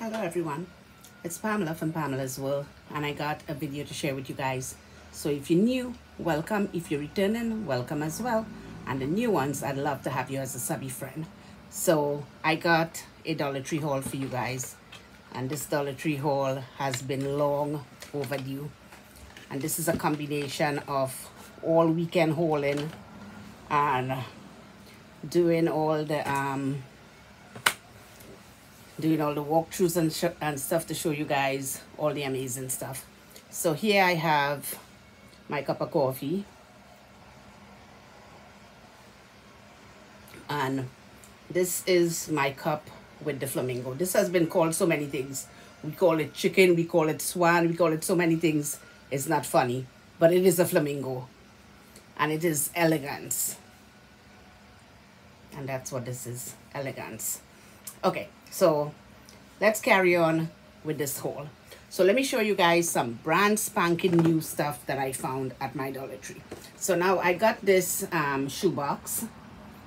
Hello everyone, it's Pamela from Pamela's World and I got a video to share with you guys. So if you're new, welcome. If you're returning, welcome as well. And the new ones, I'd love to have you as a subby friend. So I got a Dollar Tree haul for you guys. And this Dollar Tree haul has been long overdue. And this is a combination of all weekend hauling and doing all the um doing all the walkthroughs and, and stuff to show you guys all the amazing stuff. So here I have my cup of coffee. And this is my cup with the flamingo. This has been called so many things. We call it chicken, we call it swan, we call it so many things. It's not funny, but it is a flamingo. And it is elegance. And that's what this is, elegance. Okay, so let's carry on with this haul. So let me show you guys some brand spanking new stuff that I found at my Dollar Tree. So now I got this um, shoebox,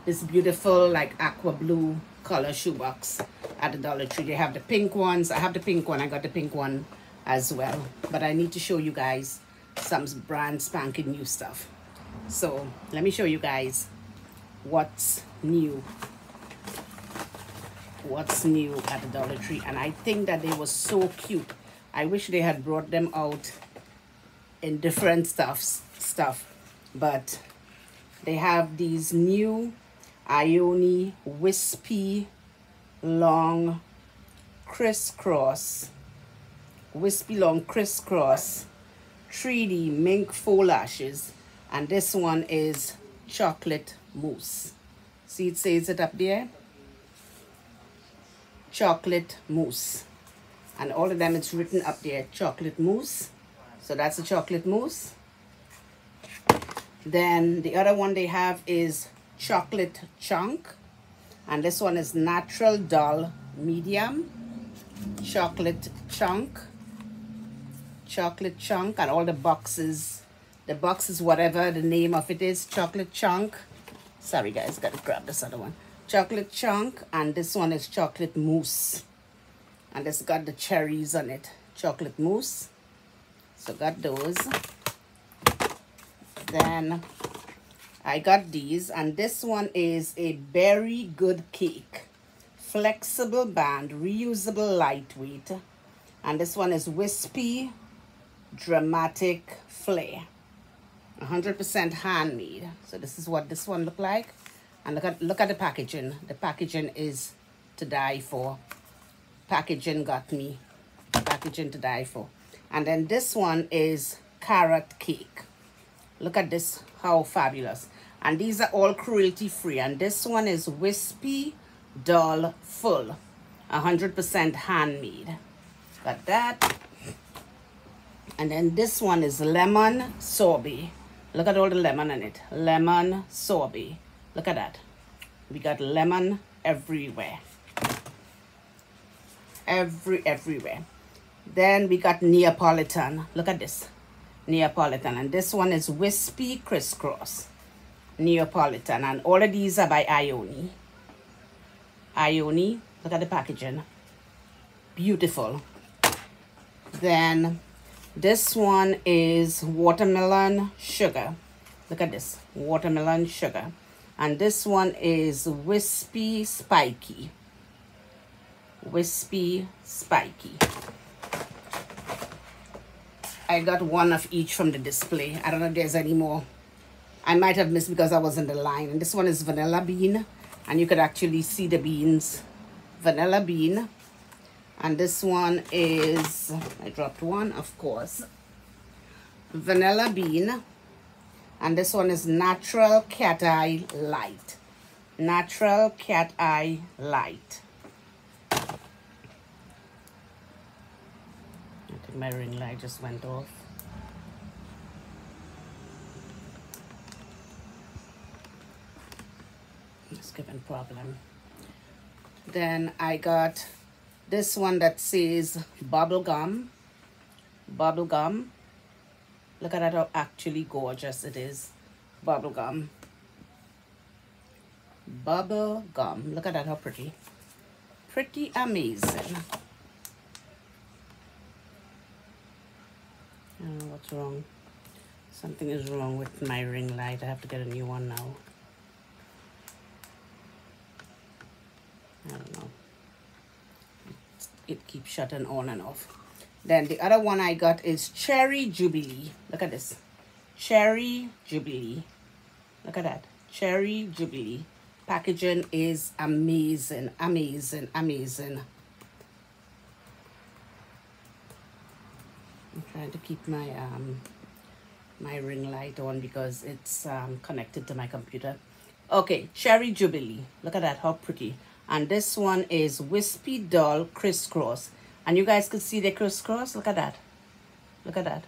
this beautiful like aqua blue color shoebox at the Dollar Tree. They have the pink ones. I have the pink one. I got the pink one as well. But I need to show you guys some brand spanking new stuff. So let me show you guys what's new what's new at the Dollar Tree. And I think that they were so cute. I wish they had brought them out in different stuffs, stuff. But they have these new Ioni wispy long crisscross wispy long crisscross 3D mink lashes and this one is chocolate mousse see it says it up there chocolate mousse. And all of them, it's written up there, chocolate mousse. So that's a chocolate mousse. Then the other one they have is chocolate chunk. And this one is natural dull medium. Chocolate chunk. Chocolate chunk and all the boxes. The boxes, whatever the name of it is, chocolate chunk. Sorry guys, gotta grab this other one chocolate chunk and this one is chocolate mousse. And it's got the cherries on it. Chocolate mousse. So got those. Then I got these. And this one is a very good cake. Flexible band reusable lightweight. And this one is wispy dramatic flair. 100% handmade. So this is what this one look like and look at, look at the packaging. The packaging is to die for. Packaging got me. Packaging to die for. And then this one is carrot cake. Look at this, how fabulous. And these are all cruelty free. And this one is wispy, dull, full. 100% handmade. Got that. And then this one is lemon sorbet. Look at all the lemon in it. Lemon sorbet. Look at that. We got lemon everywhere. Every, everywhere. Then we got Neapolitan. Look at this. Neapolitan. And this one is Wispy Crisscross. Neapolitan. And all of these are by Ioni. Ioni. Look at the packaging. Beautiful. Then this one is watermelon sugar. Look at this. Watermelon sugar and this one is wispy spiky. Wispy spiky. I got one of each from the display. I don't know if there's any more. I might have missed because I was in the line. And this one is vanilla bean. And you could actually see the beans. Vanilla bean. And this one is I dropped one of course. Vanilla bean and this one is natural cat eye light. Natural cat eye light. I think my ring light just went off. It's giving problem. Then I got this one that says bubble gum bubble gum Look at that, how actually gorgeous it is. Bubble gum. Bubble gum. Look at that, how pretty. Pretty amazing. Oh, what's wrong? Something is wrong with my ring light. I have to get a new one now. I don't know. It keeps shutting on and off. Then the other one I got is Cherry Jubilee. Look at this. Cherry Jubilee. Look at that. Cherry Jubilee. Packaging is amazing, amazing, amazing. I'm trying to keep my um my ring light on because it's um, connected to my computer. Okay, Cherry Jubilee. Look at that, how pretty. And this one is Wispy Doll Crisscross. And you guys could see the crisscross. Look at that. Look at that.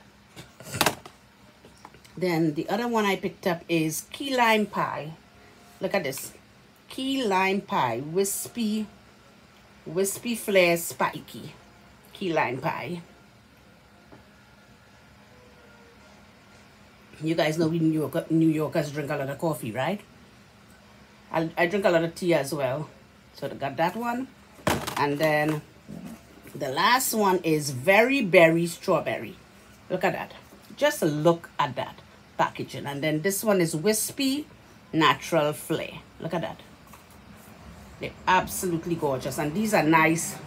Then the other one I picked up is Key Lime Pie. Look at this. Key Lime Pie. Wispy, Wispy Flare Spiky. Key Lime Pie. You guys know we New, York, New Yorkers drink a lot of coffee, right? I, I drink a lot of tea as well. So I got that one. And then the last one is Very Berry Strawberry. Look at that. Just look at that packaging. And then this one is Wispy Natural Flare. Look at that. They're absolutely gorgeous. And these are nice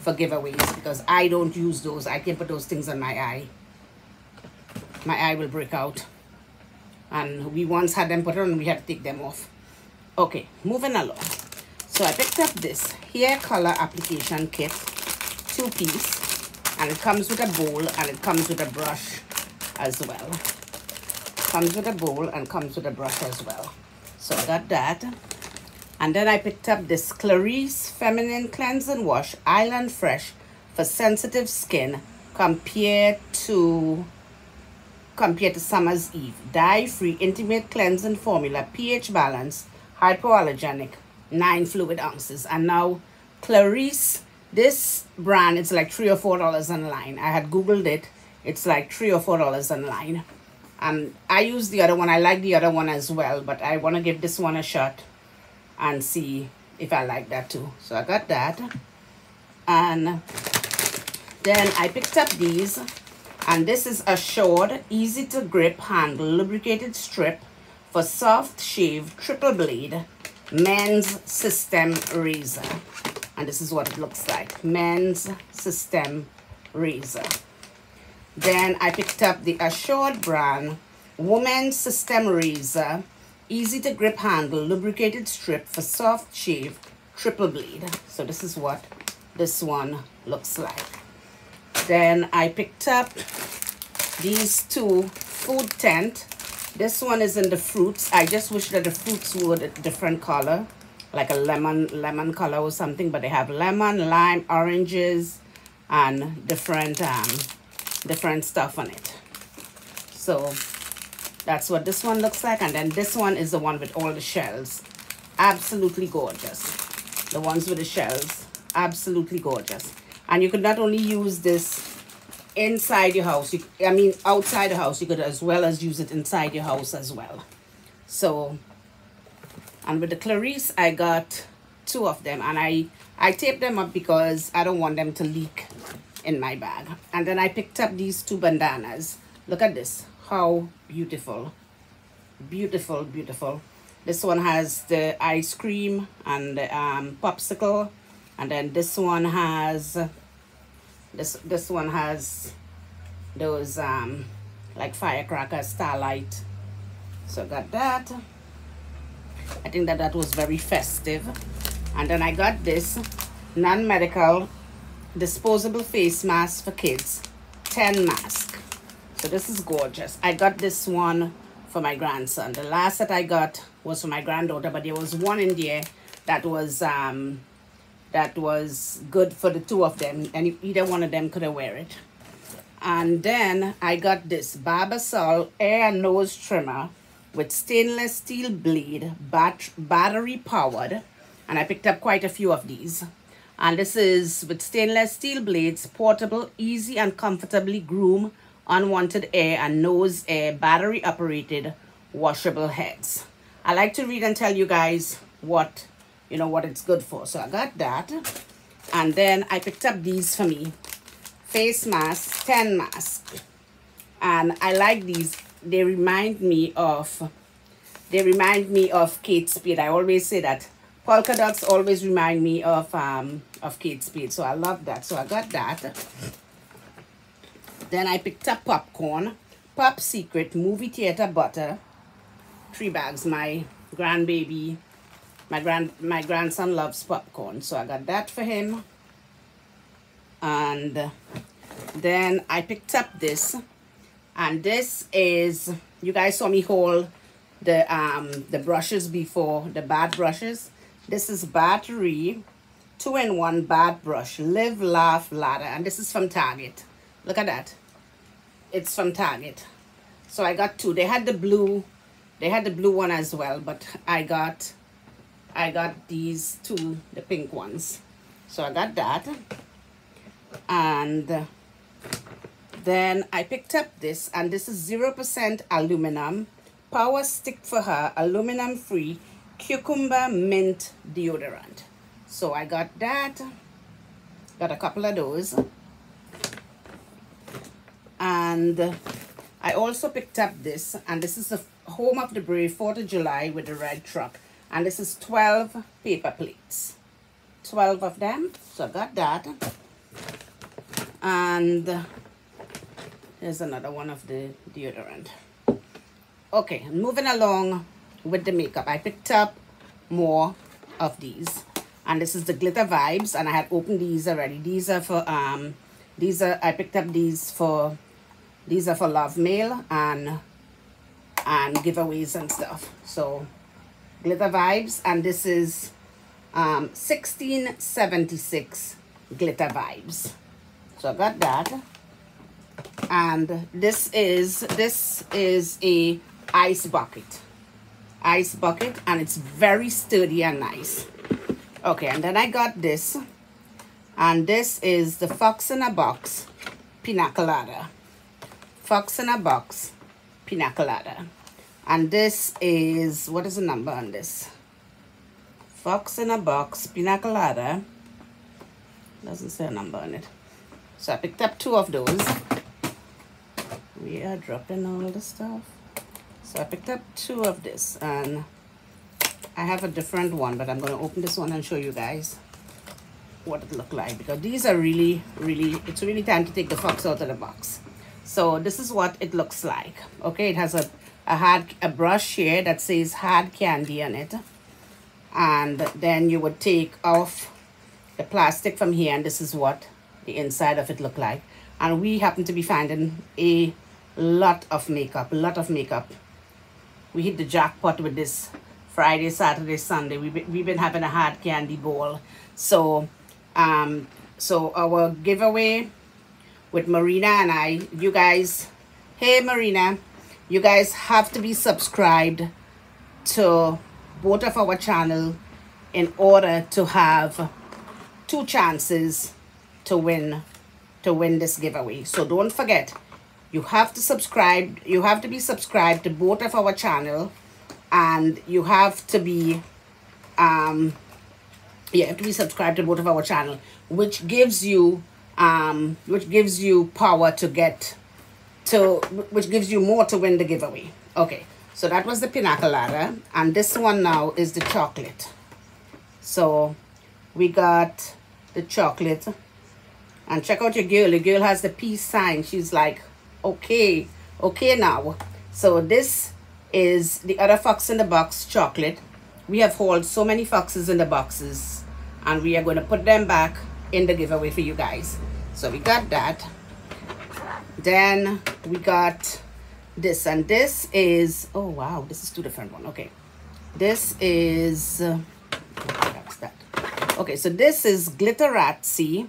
for giveaways because I don't use those. I can put those things on my eye. My eye will break out and we once had them put on we had to take them off okay moving along so i picked up this hair color application kit two piece and it comes with a bowl and it comes with a brush as well comes with a bowl and comes with a brush as well so i got that and then i picked up this clarice feminine cleansing wash island fresh for sensitive skin compared to compared to Summer's Eve. Dye-free, intimate cleansing formula, pH balance, hypoallergenic, 9 fluid ounces. And now Clarice, this brand, it's like 3 or $4 online. I had Googled it. It's like 3 or $4 online. And I use the other one. I like the other one as well. But I want to give this one a shot and see if I like that too. So I got that. And then I picked up these and this is a short, easy to grip handle lubricated strip for soft shave triple blade men's system razor. And this is what it looks like. Men's system razor. Then I picked up the Assured brand woman's system razor easy to grip handle lubricated strip for soft shave triple blade. So this is what this one looks like. Then I picked up these two food tent. This one is in the fruits. I just wish that the fruits were a different color, like a lemon lemon color or something. But they have lemon, lime, oranges, and different um, different stuff on it. So that's what this one looks like. And then this one is the one with all the shells. Absolutely gorgeous. The ones with the shells. Absolutely gorgeous. And you could not only use this inside your house, you, I mean outside the house, you could as well as use it inside your house as well. So, and with the Clarice, I got two of them and I, I taped them up because I don't want them to leak in my bag. And then I picked up these two bandanas. Look at this, how beautiful. Beautiful, beautiful. This one has the ice cream and the um, popsicle and then this one has this this one has those um like firecracker starlight so got that I think that that was very festive. And then I got this non-medical disposable face mask for kids. 10 mask. So this is gorgeous. I got this one for my grandson. The last that I got was for my granddaughter but there was one in there that was um that was good for the two of them and either one of them could have wear it. And then I got this Barbasol air nose trimmer with stainless steel blade bat battery powered and I picked up quite a few of these. And this is with stainless steel blades portable easy and comfortably groom unwanted air and nose air battery operated washable heads. I like to read and tell you guys what you know what it's good for. So i got that. And then i picked up these for me. Face mask 10 mask. And I like these they remind me of they remind me of Kate Spade. I always say that polka dots always remind me of um of Kate Spade. So I love that. So I got that. Then I picked up popcorn Pop Secret movie theater butter three bags. My grandbaby my grand my grandson loves popcorn. So I got that for him. And then I picked up this and this is you guys saw me hold the um the brushes before the bad brushes. This is battery two-in-one bad brush. Live laugh ladder. And this is from target. Look at that. It's from target. So i got two. They had the blue they had the blue one as well but i got i got these two the pink ones. So i got that. And then I picked up this and this is 0% aluminum. Power stick for her aluminum free cucumber mint deodorant. So I got that got a couple of those. And I also picked up this and this is the home of the brave 4th of July with the red truck. And this is 12 paper plates. 12 of them. So I got that. And there's another one of the deodorant. Okay, moving along with the makeup. I picked up more of these. And this is the Glitter Vibes. And I had opened these already. These are for, um, these are, I picked up these for, these are for Love Mail and, and giveaways and stuff. So, Glitter Vibes. And this is um, 1676 Glitter Vibes. So I got that and this is this is a ice bucket. Ice bucket and it's very sturdy and nice. Okay and then I got this. And this is the fox in a box pina colada. Fox in a box pina colada. And this is what is the number on this? Fox in a box pina colada. Doesn't say a number on it. So I picked up two of those we are dropping all the stuff. So I picked up two of this and I have a different one but I'm going to open this one and show you guys what it look like because these are really really it's really time to take the fox out of the box. So this is what it looks like okay? It has a a hard a brush here that says hard candy on it. And then you would take off the plastic from here and this is what the inside of it look like. And we happen to be finding a lot of makeup, a lot of makeup. We hit the jackpot with this Friday, Saturday, Sunday. We've been, we've been having a hard candy bowl. So, um, so our giveaway with Marina and I, you guys, hey Marina, you guys have to be subscribed to both of our channel in order to have two chances to win to win this giveaway. So don't forget, you have to subscribe you have to be subscribed to both of our channel and you have to be um you have to be subscribed to both of our channel which gives you um which gives you power to get to which gives you more to win the giveaway. Okay so that was the pina colada and this one now is the chocolate. So we got the chocolate. And check out your girl. The girl has the peace sign. She's like okay. Okay now. So this is the other fox in the box chocolate. We have hauled so many foxes in the boxes and we are going to put them back in the giveaway for you guys. So we got that. Then we got this and this is oh wow this is two different one. Okay. This is uh, okay so this is glitterazzi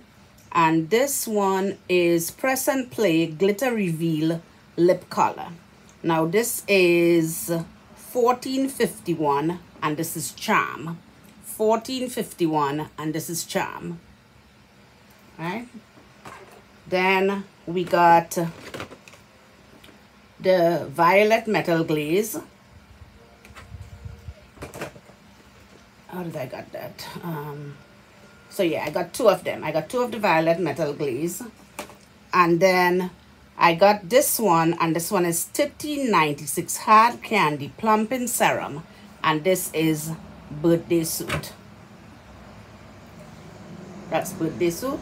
and this one is press and play glitter reveal lip color. Now this is 1451 and this is charm. 1451 and this is charm. Right? Then we got the violet metal glaze. How did I got that? Um, so yeah, I got two of them. I got two of the violet metal glaze. And then I got this one, and this one is 1396 Hard Candy Plumping Serum. And this is birthday suit. That's birthday suit.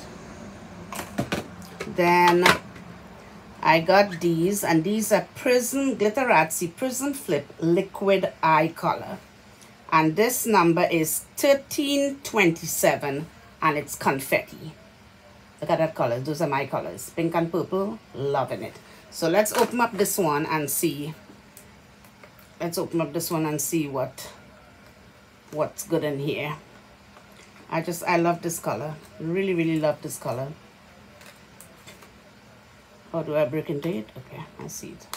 Then I got these, and these are Prism Glitterazzi Prism Flip Liquid Eye Color. And this number is 1327, and it's confetti. Look at that color. Those are my colors. Pink and purple. Loving it. So let's open up this one and see. Let's open up this one and see what what's good in here. I just, I love this color. Really, really love this color. How do I break into it? Okay, I see it.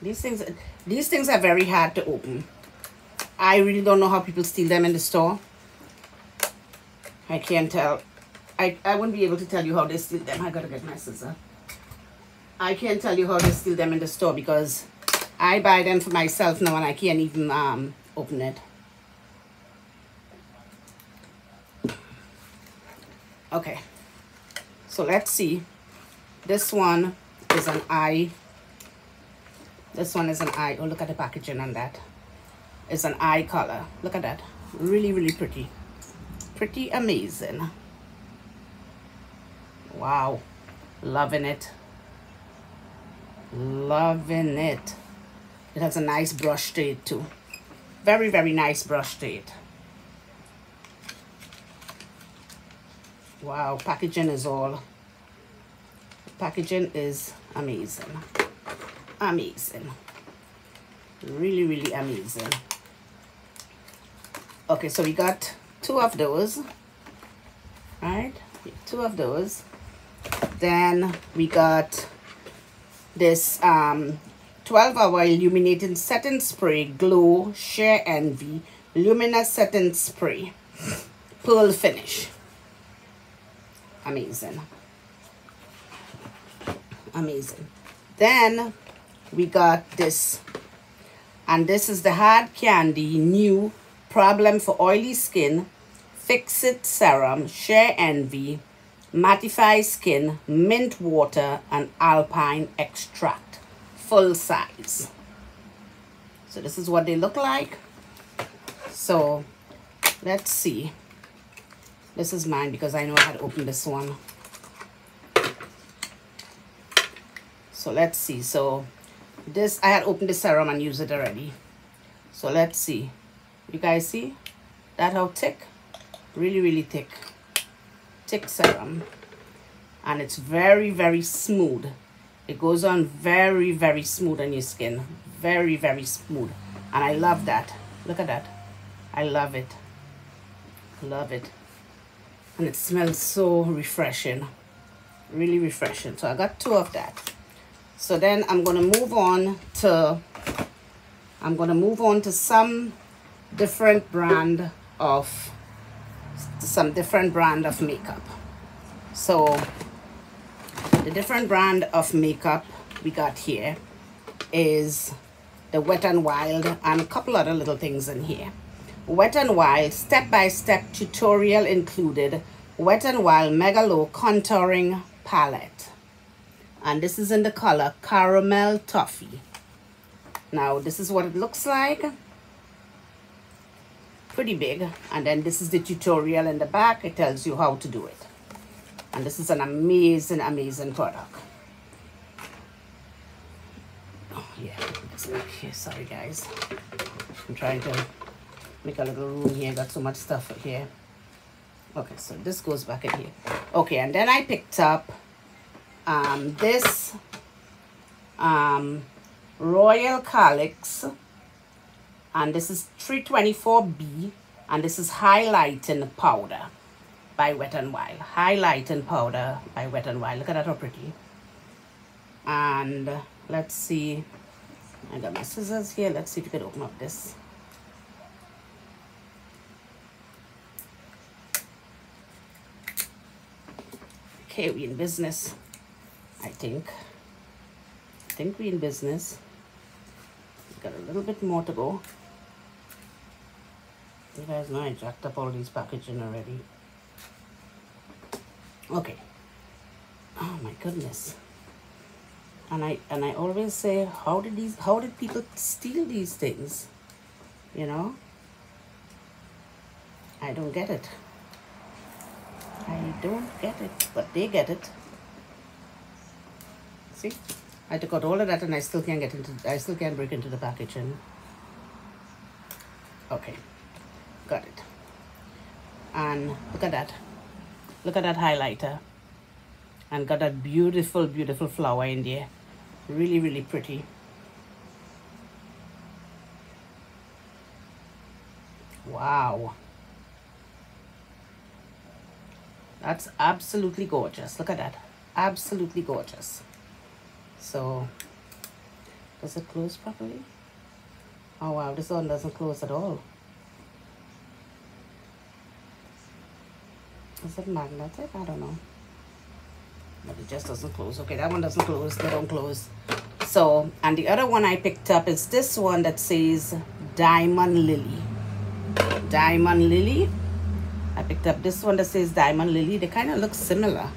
These things, these things are very hard to open. I really don't know how people steal them in the store. I can't tell. I, I wouldn't be able to tell you how they steal them. I gotta get my scissor. I can't tell you how they steal them in the store because I buy them for myself now and I can't even um, open it. Okay, so let's see. This one is an eye. This one is an eye. Oh, look at the packaging on that. It's an eye color. Look at that. Really, really pretty. Pretty amazing. Wow. Loving it. Loving it. It has a nice brush to it too. Very, very nice brush to it. Wow, packaging is all. Packaging is amazing. Amazing. Really, really amazing. Okay, so we got two of those. Right? Two of those. Then we got this um 12 hour illuminating setting spray glow sheer envy luminous setting spray pearl finish amazing amazing then we got this and this is the hard candy new problem for oily skin fix it serum Sheer envy mattify skin mint water and alpine extract full size. So this is what they look like. So let's see. This is mine because I know how to open this one. So let's see. So this, I had opened the serum and used it already. So let's see. You guys see that how thick? Really, really thick. Thick serum. And it's very, very smooth. It goes on very, very smooth on your skin. Very, very smooth. And I love that. Look at that. I love it. Love it. And it smells so refreshing. Really refreshing. So I got two of that. So then I'm to move on to, I'm to move on to some different brand of, some different brand of makeup. So the different brand of makeup we got here is the Wet and Wild and a couple other little things in here. Wet and Wild step-by-step -step tutorial included Wet and Wild MegaGlo Contouring Palette. And this is in the color Caramel Toffee. Now, this is what it looks like. Pretty big. And then this is the tutorial in the back. It tells you how to do it. And this is an amazing, amazing product. Oh, yeah, it's back here. Sorry, guys. I'm trying to make a little room here. Got so much stuff here. Okay, so this goes back in here. Okay, and then I picked up um, this um, Royal Calyx. And this is 324B. And this is highlighting powder by Wet n Wild. Highlighting powder by Wet n Wild. Look at that, how pretty. And let's see. I got my scissors here. Let's see if we can open up this. Okay, we in business. I think. I think we in business. Got a little bit more to go. Guys know I jacked up all these packaging already. Okay. Oh my goodness. and I and I always say how did these how did people steal these things? You know? I don't get it. I don't get it but they get it. See? I took out all of that and I still can't get into I still can't break into the packaging. Okay and look at that. Look at that highlighter. And got that beautiful beautiful flower in there. Really really pretty. Wow. That's absolutely gorgeous. Look at that. Absolutely gorgeous. So does it close properly? Oh wow. This one doesn't close at all is it magnetic i don't know. But it just doesn't close. Okay that one doesn't close. They don't close. So and the other one i picked up is this one that says diamond lily. Diamond lily. I picked up this one that says diamond lily. They kind of look similar.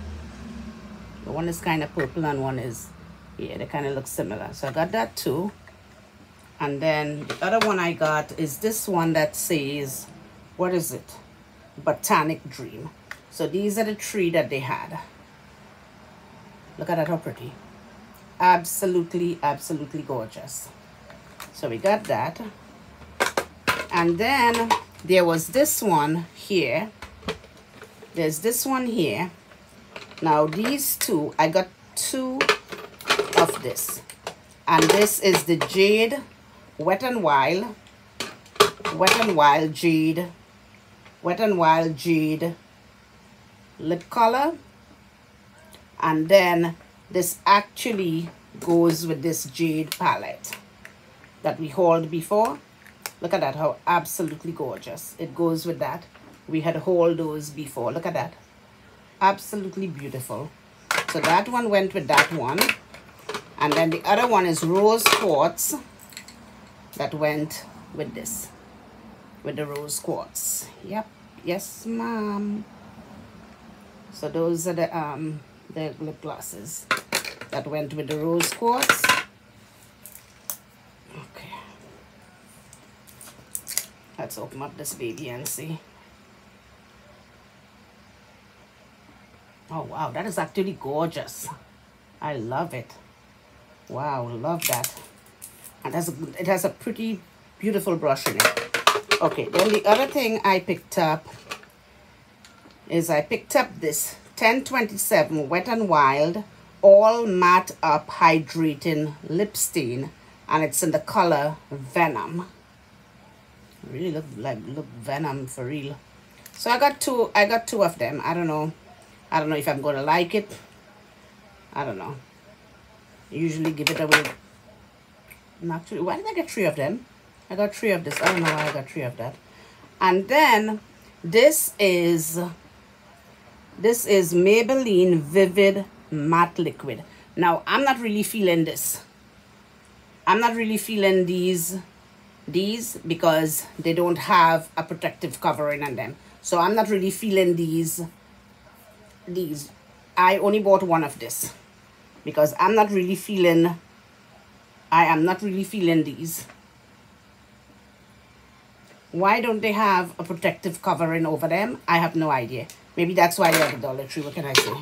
The one is kind of purple and one is yeah they kind of look similar. So i got that too. And then the other one i got is this one that says what is it? Botanic dream so these are the three that they had Look at that, how pretty. Absolutely, absolutely gorgeous. So we got that. And then there was this one here. There's this one here. Now these two, I got two of this. And this is the Jade Wet and Wild. Wet and Wild Jade. Wet and Wild Jade lip color. And then this actually goes with this jade palette that we hauled before. Look at that how absolutely gorgeous. It goes with that. We had hauled those before. Look at that. Absolutely beautiful. So that one went with that one. And then the other one is rose quartz that went with this with the rose quartz. Yep. Yes ma'am so those are the um the lip glosses that went with the rose quartz. Okay. Let's open up this baby and see. Oh, wow. That is actually gorgeous. I love it. Wow, love that. And has a, it has a pretty beautiful brush in it. Okay, then the other thing I picked up is I picked up this 1027 Wet and Wild All Matte Up Hydrating Lip Stain and it's in the color Venom. Really look like look Venom for real. So I got two I got two of them. I don't know. I don't know if I'm gonna like it. I don't know. usually give it away. Not Actually, why did I get three of them? I got three of this. I don't know why I got three of that. And then this is this is Maybelline Vivid Matte Liquid. Now, I'm not really feeling this. I'm not really feeling these these because they don't have a protective covering on them. So I'm not really feeling these these. I only bought one of this because I'm not really feeling I am not really feeling these. Why don't they have a protective covering over them? I have no idea. Maybe that's why they're the Dollar Tree. What can I say?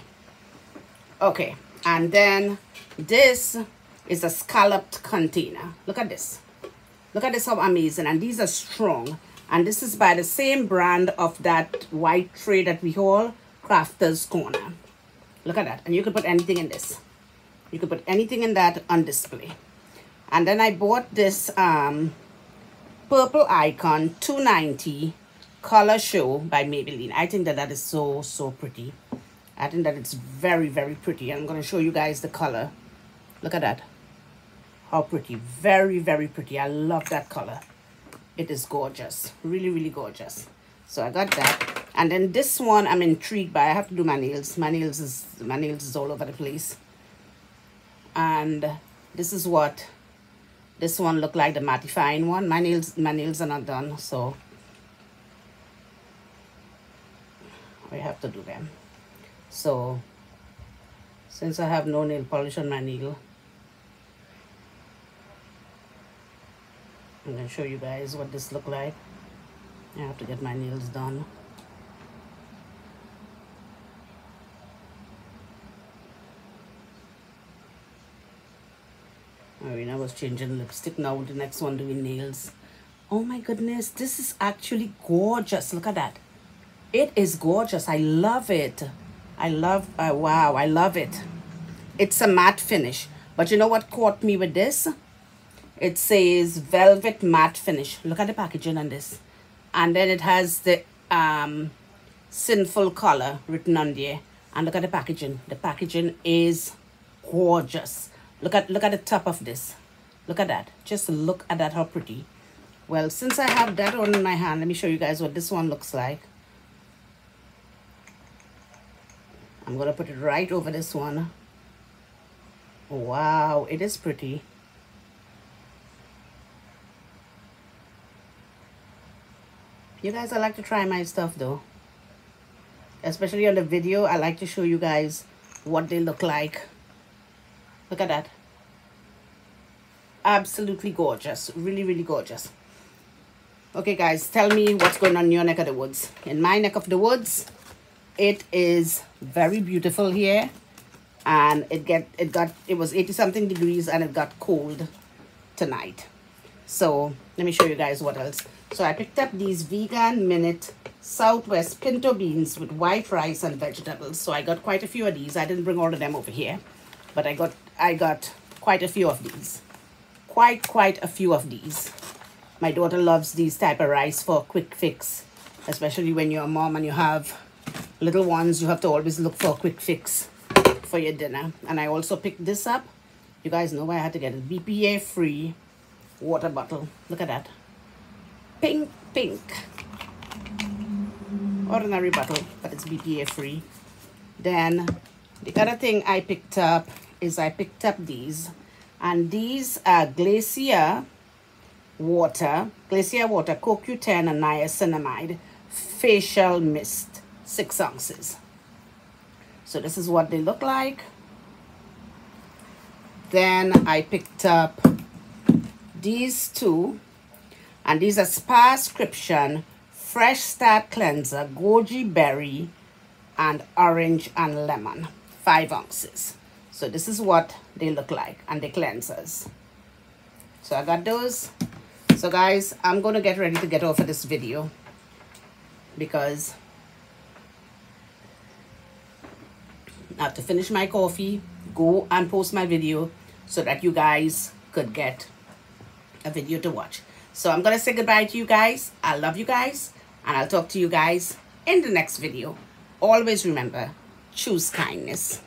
Okay. And then this is a scalloped container. Look at this. Look at this, how amazing. And these are strong. And this is by the same brand of that white tray that we haul, Crafter's Corner. Look at that. And you can put anything in this. You can put anything in that on display. And then I bought this um, purple icon, 290 color show by maybelline. I think that that is so so pretty. I think that it's very very pretty. I'm going to show you guys the color. Look at that. How pretty. Very very pretty. I love that color. It is gorgeous. Really really gorgeous. So i got that. And then this one i'm intrigued by. I have to do my nails. My nails is my nails is all over the place. And this is what this one look like the mattifying one. My nails my nails are not done so I have to do them so since I have no nail polish on my needle I'm gonna show you guys what this look like I have to get my nails done I mean, I was changing lipstick. Now the next one doing nails. Oh my goodness, this is actually gorgeous. Look at that. It is gorgeous. I love it. I love, uh, wow, I love it. It's a matte finish. But you know what caught me with this? It says velvet matte finish. Look at the packaging on this. And then it has the um, sinful color written on there. And look at the packaging. The packaging is gorgeous. Look at look at the top of this. Look at that. Just look at that, how pretty. Well, since I have that one in my hand, let me show you guys what this one looks like. I'm going to put it right over this one. Wow, it is pretty. You guys, I like to try my stuff though. Especially on the video, I like to show you guys what they look like. Look at that. Absolutely gorgeous. Really, really gorgeous. Okay, guys, tell me what's going on in your neck of the woods. In my neck of the woods, it is very beautiful here and it get it got it was 80 something degrees and it got cold tonight. So let me show you guys what else. So i picked up these vegan minute southwest pinto beans with white rice and vegetables. So i got quite a few of these. I didn't bring all of them over here but i got i got quite a few of these. Quite quite a few of these. My daughter loves these type of rice for quick fix especially when you're a mom and you have little ones you have to always look for a quick fix for your dinner. And i also picked this up. You guys know i had to get a bpa free water bottle. Look at that. Pink pink. Ordinary bottle but it's bpa free. Then the other thing i picked up is i picked up these. And these are glacier water. Glacier water coq10 and niacinamide. Facial mist six ounces. So this is what they look like. Then I picked up these two. And these are Spa-scription Fresh Start Cleanser, Goji Berry, and Orange and Lemon. Five ounces. So this is what they look like. And the cleansers. So I got those. So guys, I'm going to get ready to get off of this video. Because Have to finish my coffee, go and post my video so that you guys could get a video to watch. So I'm going to say goodbye to you guys. I love you guys. And I'll talk to you guys in the next video. Always remember, choose kindness.